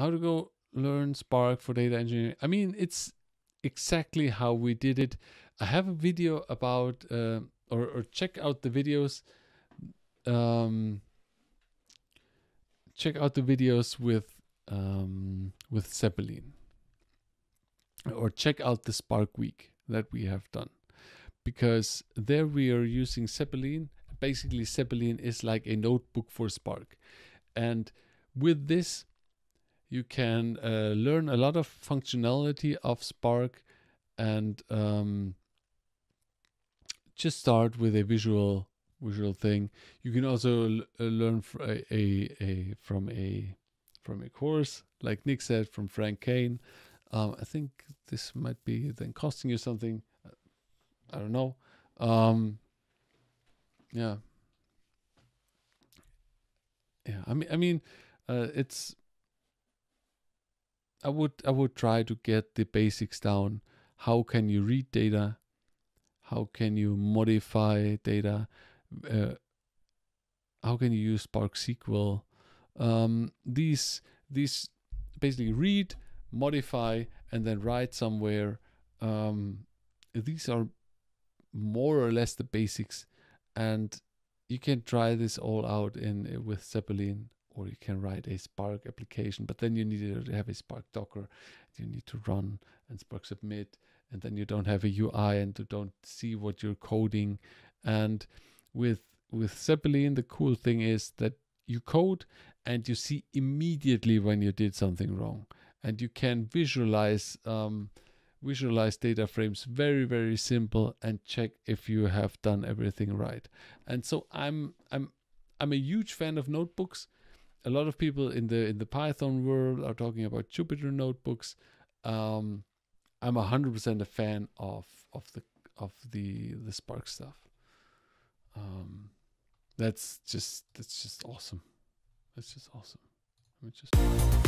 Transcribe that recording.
how to go learn Spark for data engineering. I mean, it's exactly how we did it. I have a video about, uh, or, or check out the videos. Um, check out the videos with um, with Zeppelin, or check out the Spark Week that we have done, because there we are using Zeppelin. Basically, Zeppelin is like a notebook for Spark, and with this you can uh, learn a lot of functionality of Spark and um, just start with a visual visual thing. You can also uh, learn fr- a, a, a from a from a course like Nick said from Frank Kane. Um, I think this might be then costing you something. I don't know. Um, yeah, yeah. I mean, I mean, uh, it's I would I would try to get the basics down. How can you read data? How can you modify data? Uh, how can you use Spark SQL? Um, these these basically read, modify, and then write somewhere. Um, these are more or less the basics, and you can try this all out in with Zeppelin or you can write a Spark application, but then you need to have a Spark Docker. You need to run and Spark submit, and then you don't have a UI and you don't see what you're coding. And with with Zeppelin, the cool thing is that you code and you see immediately when you did something wrong, and you can visualize um, visualize data frames very very simple and check if you have done everything right. And so I'm I'm I'm a huge fan of notebooks a lot of people in the in the Python world are talking about Jupyter notebooks. Um, I'm hundred percent a fan of of the of the the Spark stuff. Um, that's just that's just awesome. That's just awesome. Let me just.